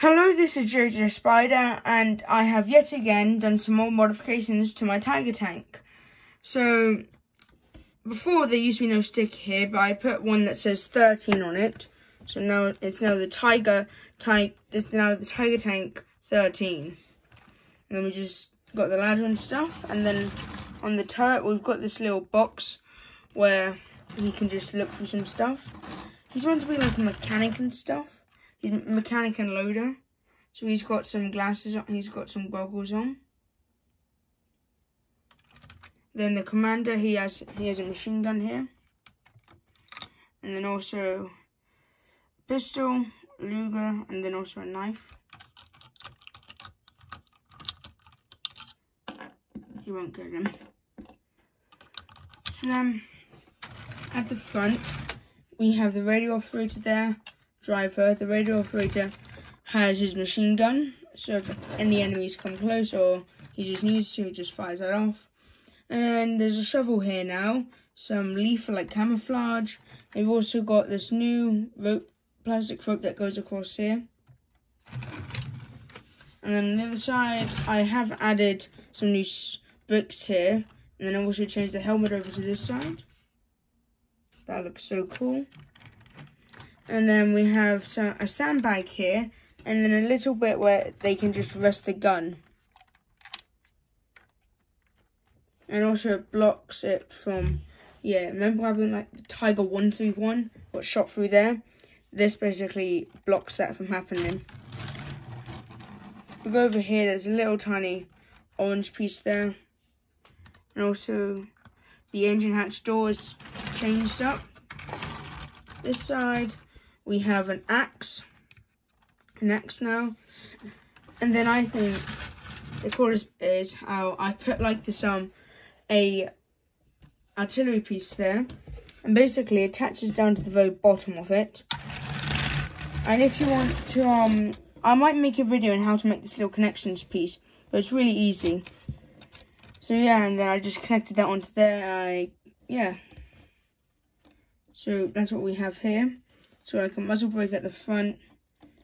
Hello, this is JJ Spider, and I have yet again done some more modifications to my Tiger tank. So, before there used to be no stick here, but I put one that says 13 on it. So now it's now the Tiger tank. It's now the Tiger tank 13. And then we just got the ladder and stuff, and then on the turret we've got this little box where he can just look for some stuff. He's meant to be like a mechanic and stuff. He's mechanic and loader. So he's got some glasses on, he's got some goggles on. Then the commander, he has he has a machine gun here. And then also pistol, Luger, and then also a knife. He won't get him. So then at the front we have the radio operator there driver, the radio operator has his machine gun. So if any enemies come close or he just needs to, he just fires that off. And there's a shovel here now, some leaf like camouflage. They've also got this new rope, plastic rope that goes across here. And then on the other side, I have added some new bricks here. And then I also changed the helmet over to this side. That looks so cool. And then we have some, a sandbag here. And then a little bit where they can just rest the gun. And also it blocks it from, yeah, remember having like the Tiger 131 got shot through there? This basically blocks that from happening. We go over here, there's a little tiny orange piece there. And also the engine hatch door is changed up. This side we have an axe. An axe now. And then I think the coolest is how I put like this um a artillery piece there and basically attaches down to the very bottom of it. And if you want to um I might make a video on how to make this little connections piece, but it's really easy. So yeah, and then I just connected that onto there. I yeah. So that's what we have here. So like a muzzle brake at the front.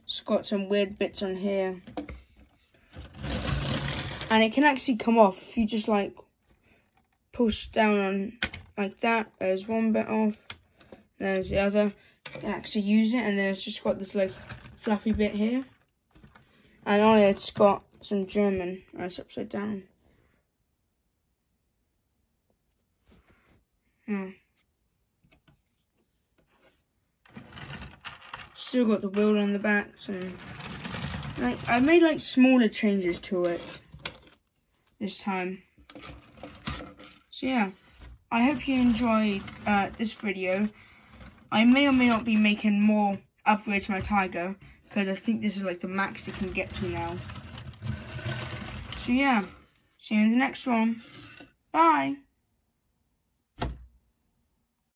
It's got some weird bits on here. And it can actually come off if you just like push down on like that. There's one bit off. There's the other. You can actually use it and then it's just got this like flappy bit here. And on it, it's got some German. Oh, it's upside down. Yeah. Still got the wheel on the back. and like I made like smaller changes to it this time. So yeah, I hope you enjoyed uh, this video. I may or may not be making more upgrades to my Tiger because I think this is like the max it can get to now. So yeah, see you in the next one. Bye.